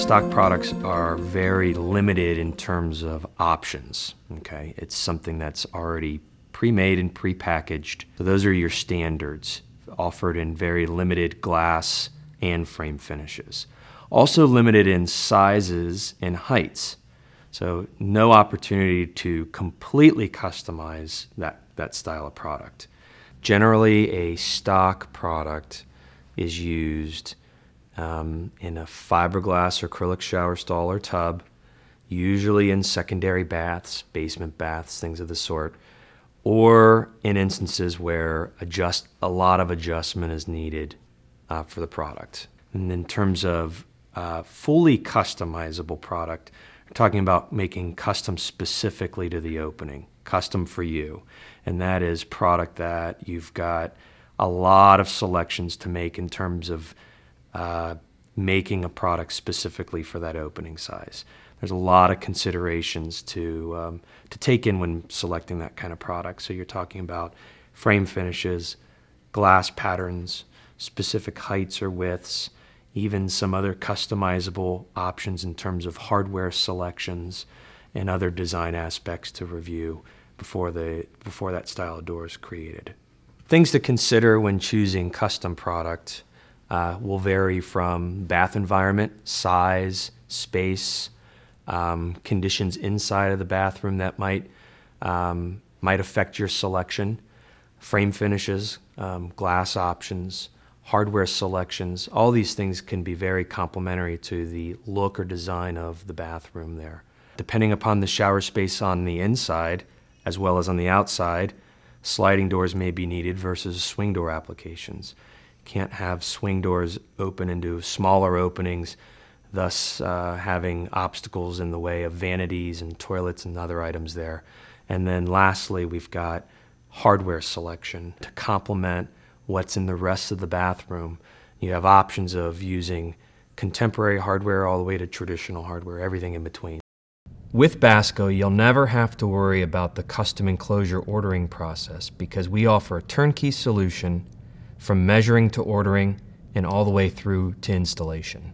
stock products are very limited in terms of options. Okay, it's something that's already pre-made and pre-packaged. So those are your standards, offered in very limited glass and frame finishes. Also limited in sizes and heights. So no opportunity to completely customize that, that style of product. Generally, a stock product is used um, in a fiberglass or acrylic shower stall or tub, usually in secondary baths, basement baths, things of the sort, or in instances where adjust, a lot of adjustment is needed uh, for the product. And in terms of uh, fully customizable product, we're talking about making custom specifically to the opening, custom for you. And that is product that you've got a lot of selections to make in terms of uh, making a product specifically for that opening size. There's a lot of considerations to, um, to take in when selecting that kind of product. So you're talking about frame finishes, glass patterns, specific heights or widths, even some other customizable options in terms of hardware selections and other design aspects to review before, the, before that style of door is created. Things to consider when choosing custom product uh, will vary from bath environment, size, space, um, conditions inside of the bathroom that might, um, might affect your selection, frame finishes, um, glass options, hardware selections, all these things can be very complementary to the look or design of the bathroom there. Depending upon the shower space on the inside, as well as on the outside, sliding doors may be needed versus swing door applications. Can't have swing doors open into smaller openings, thus uh, having obstacles in the way of vanities and toilets and other items there. And then lastly, we've got hardware selection to complement what's in the rest of the bathroom. You have options of using contemporary hardware all the way to traditional hardware, everything in between. With Basco, you'll never have to worry about the custom enclosure ordering process because we offer a turnkey solution from measuring to ordering and all the way through to installation.